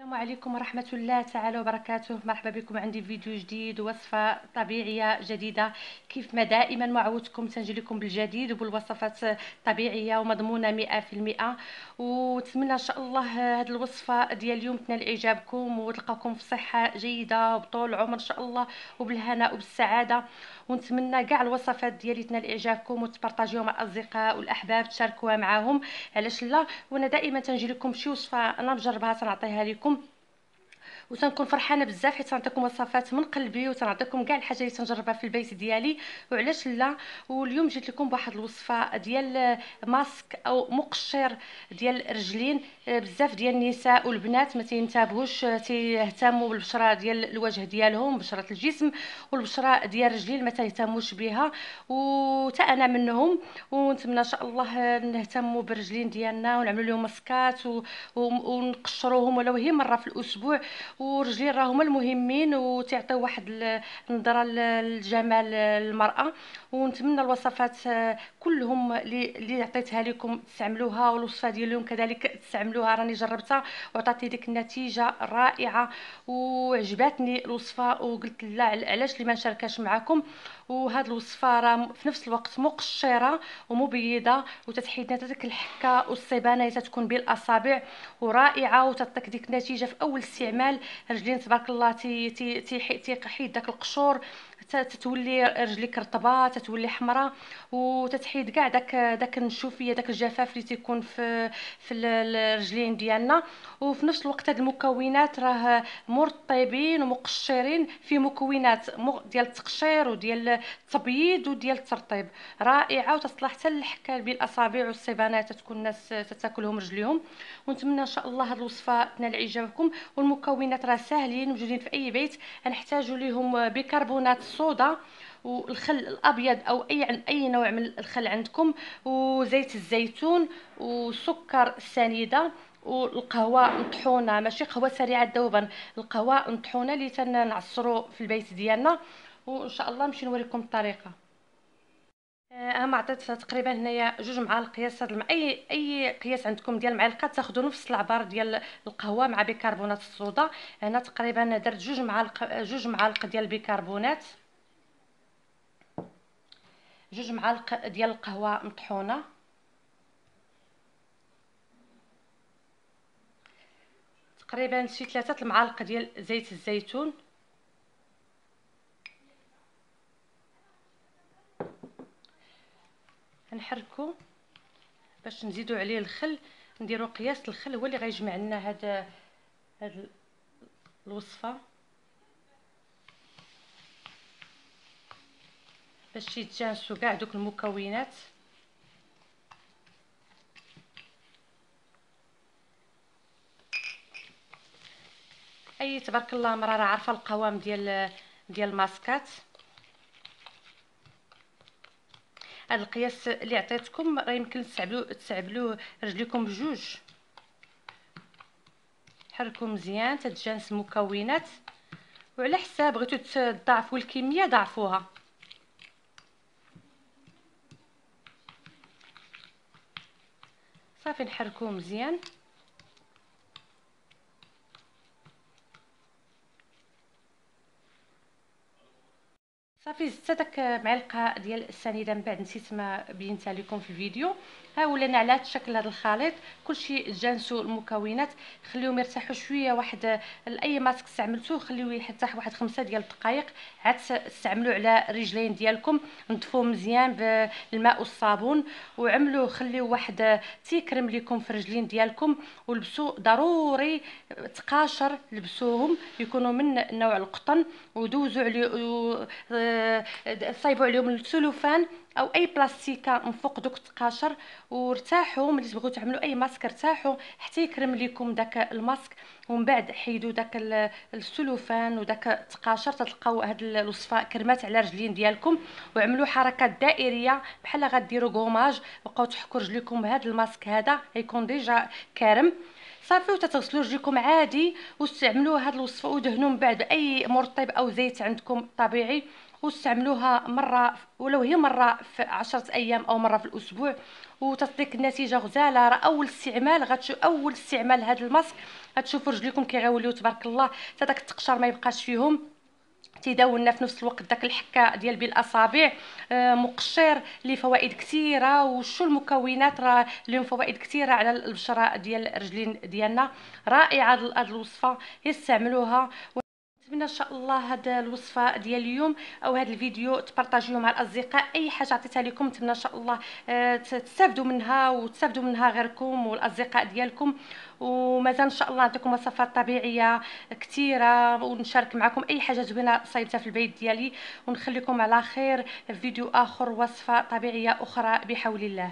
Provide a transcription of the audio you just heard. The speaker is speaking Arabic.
السلام عليكم ورحمة الله تعالى وبركاته. مرحبا بكم. عندي فيديو جديد وصفة طبيعية جديدة. كيف ما دائما ما عودتكم تنجي لكم بالجديد وبالوصفات طبيعية ومضمونة مئة في المئة. ونتمنى إن شاء الله هذه الوصفة ديال اليوم تنال إعجابكم وتلقاكم في صحة جيدة وبطول العمر إن شاء الله وبالهناء وبالسعادة. ونتمنى كاع الوصفات ديالي تنال إعجابكم وتبارطاجيوها مع الأصدقاء والأحباب تشاركوها معاهم. علاش لا؟ وأنا دائما تنجي لكم شي وصفة أنا مجربها تنعطيها لكم. وتنكون فرحانة بزاف حيت نعطيكم وصفات من قلبي وتنعطيكم كاع الحاجة اللي تنجربها في البيت ديالي. وعلاش لا؟ واليوم جيت لكم بواحد الوصفة ديال ماسك أو مقشر ديال الرجلين بزاف ديال النساء والبنات ما تينتبهوش تيهتموا بالبشرة ديال الوجه ديالهم بشرة الجسم والبشرة ديال الرجلين ما تهتموش بها. وتا أنا منهم ونتمنى إن شاء الله نهتموا بالرجلين ديالنا ونعملوا لهم ماسكات ونقشروهم ولو هي مرة في الأسبوع. ورجلين راه هما المهمين وتعطيو واحد النظرة للجمال المراه ونتمنى الوصفات كلهم اللي عطيتها لكم تستعملوها والوصفة ديال اليوم كذلك تستعملوها. راني جربتها وعطاتني ديك النتيجة رائعة وعجبتني الوصفة وقلت لا علاش اللي ما نشاركهاش معكم وهاد الوصفة راه في نفس الوقت مقشرة ومبيضة وتتحيد لنا ديك الحكة والصبانة اللي تتكون بالأصابع ورائعة وتعطيك ديك النتيجة في أول استعمال. رجلين تبارك الله تي تي تيحيد داك القشور. تتولي رجليك رطبه تتولي حمراء وتتحيد كاع داك داك النشوفية داك الجفاف اللي تيكون في في الرجلين ديالنا. وفي نفس الوقت هاد المكونات راه مرطبين ومقشرين في مكونات ديال التقشير وديال التبييض وديال الترطيب. رائعة وتصلح حتى للحكه بالأصابع والصبانات تكون الناس تتاكلهم رجليهم. ونتمنى إن شاء الله هاد الوصفة تنال إعجابكم. والمكونات راه ساهلين موجودين في أي بيت. نحتاجوا ليهم بيكربونات الصودا والخل الأبيض أو أي أي نوع من الخل عندكم وزيت الزيتون وسكر سنيده والقهوة مطحونه ماشي قهوة سريعة الذوبان القهوة مطحونه اللي تنعصروا في البيت ديالنا وإن شاء الله نمشي نوريكم الطريقة. أنا عطيت تقريبا هنايا جوج معالق قياس هاد اي أي قياس عندكم ديال المعالق تاخذوا نفس العبار ديال القهوة مع بيكربونات الصودا. هنا تقريبا درت جوج معالق جوج معالق ديال البيكربونات جوج معالق ديال القهوة مطحونة. تقريبا شي ثلاثة المعالق ديال زيت الزيتون. نحركو باش نزيدو عليه الخل. نديرو قياس الخل هو اللي غيجمع لنا هاد هاد الوصفة. باش يتجانسوا كاع دوك المكونات. أي تبارك الله مرة راه عارفة القوام ديال ديال الماسكات. هذا القياس اللي عطيتكم راه يمكن تسعبلو تسعبلو رجليكم بجوج. حركوا مزيان تتجانس المكونات. وعلى حساب بغيتو تضاعفوا الكمية ضاعفوها. صافي نحركوه مزيان؟ صافي زدت داك معلقة ديال السنيدة من بعد نسيت ما بينتها لكم في الفيديو. ها ولينا على الشكل هذا الخليط. كلشي تجانسوا المكونات. خليهم يرتاحوا شوية. واحد أي ماسك استعملتوه خليوه يرتاح واحد خمسة ديال الدقائق عاد استعملوا على الرجلين ديالكم. نظفوه مزيان بالماء والصابون. وعملوا خليو واحد تيكرم لكم في الرجلين ديالكم. ولبسوا ضروري تقاشر لبسوهم. يكونوا من نوع القطن. ودوزوا عليه صايبوا عليهم السلوفان أو أي بلاستيكه من فوق دوك التقاشر وارتاحوا ملي تبغوا تعملوا أي ماسك ارتاحوا حتى يكرم لكم داك الماسك ومن بعد حيدوا داك السلوفان وداك التقاشر تلقاو هاد الوصفة كرمات على رجلين ديالكم وعملوا حركات دائرية بحال غديروا gommage بقاو تحكوا رجليكم بهذا الماسك هذا يكون déjà كارم صافي وتتغسلوا رجليكم عادي واستعملوا هاد الوصفة ودهنوا من بعد بأي مرطب أو زيت عندكم طبيعي. واستعملوها مرة ولو هي مرة في عشرة أيام أو مرة في الأسبوع. وتصديق النتيجة غزالة راه أول استعمال غتشوف أول استعمال هذا الماسك غتشوفوا رجليكم كيوليو تبارك الله. حتى داك التقشر ما يبقاش فيهم. تيداولنا في نفس الوقت داك الحكه ديال بالاصابع آه، مقشر ليه فوائد كثيرة وشو المكونات راه لهم فوائد كثيرة على البشرة ديال الرجلين ديالنا. رائعة هذه الوصفة يستعملوها. نتمنى إن شاء الله هاد الوصفه ديال اليوم أو هذا الفيديو تبارطاجيوه مع الأصدقاء. أي حاجة عطيتها لكم نتمنى إن شاء الله آه، تستافدوا منها وتستافدوا منها غيركم والأصدقاء ديالكم. ومازال إن شاء الله نعطيكم وصفات طبيعية كثيرة ونشارك معكم أي حاجة زوينة صايبتها في البيت ديالي ونخليكم على خير. في فيديو آخر وصفة طبيعية أخرى بحول الله.